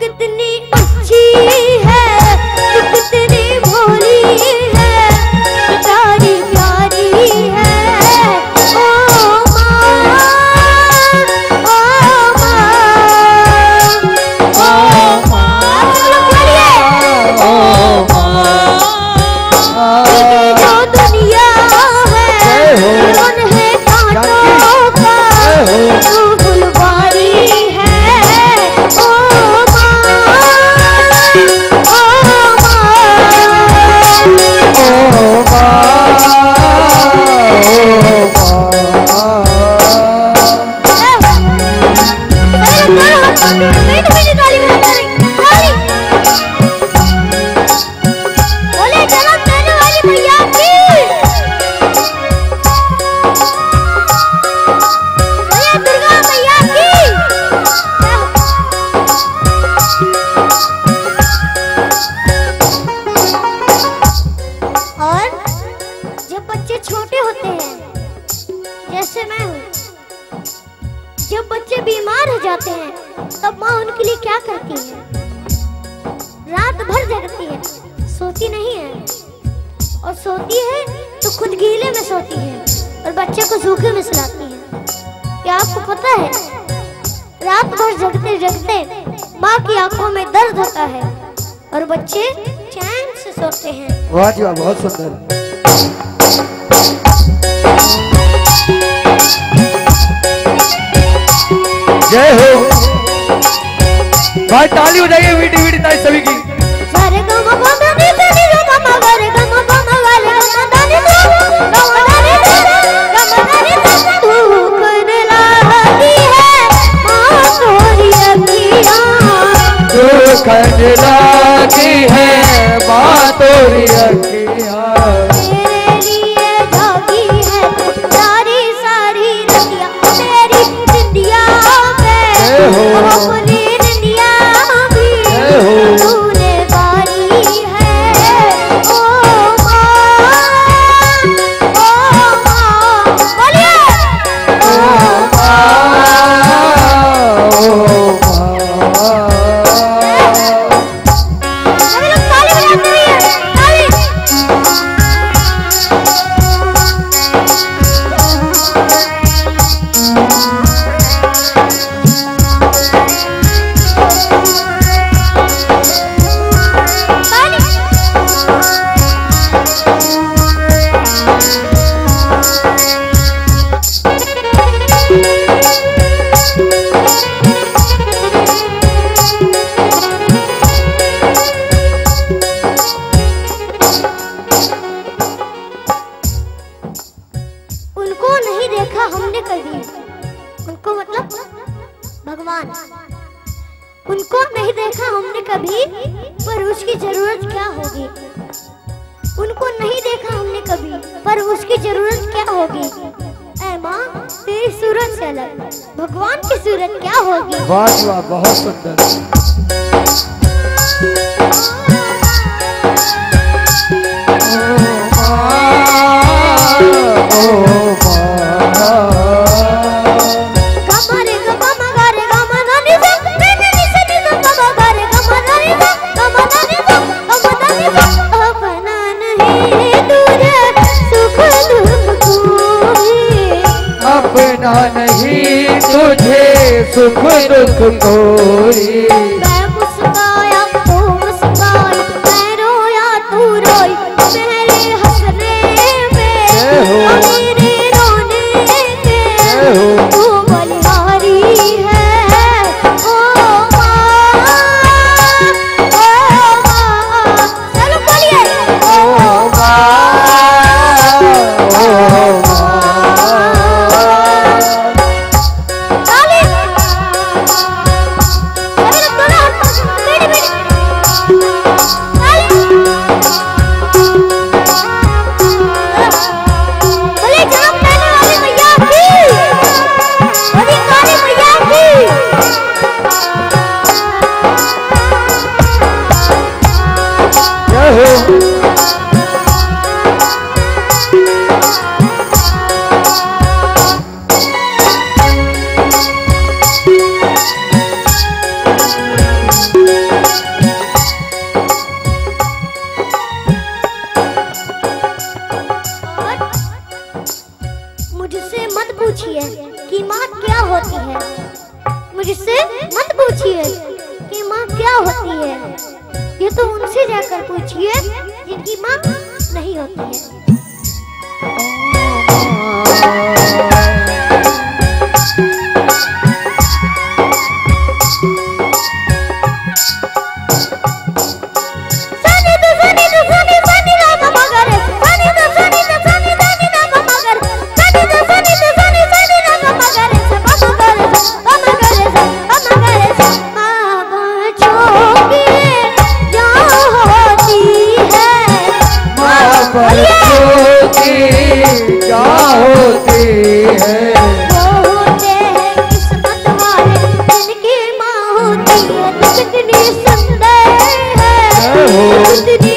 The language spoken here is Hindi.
कितनी अच्छी छोटे होते हैं जैसे मैं हूँ जब बच्चे बीमार हो जाते हैं, तब माँ उनके लिए क्या करती है? रात भर जगती है, सोती नहीं है। और सोती है तो खुद गीले में सोती है और बच्चे को सूखे में सुलाती है। क्या आपको पता है? रात भर जगते जगते माँ की आँखों में दर्द होता है और बच्चे चैन से सोते हैं। बहुत सुंदर। भाई ताली हो जाइए वीडी वीडी ताली सभी की। भगवान। उनको नहीं देखा हमने कभी, पर उसकी ज़रूरत क्या होगी? उनको नहीं देखा हमने कभी, पर उसकी ज़रूरत क्या होगी? तेरी सूरत से अलग भगवान की सूरत क्या होगी? बहुत सुंदर। नहीं तुझे सुख दुख कोई। हो। तो उनसे जाकर पूछिए जिनकी माँ नहीं होती है। Deus. me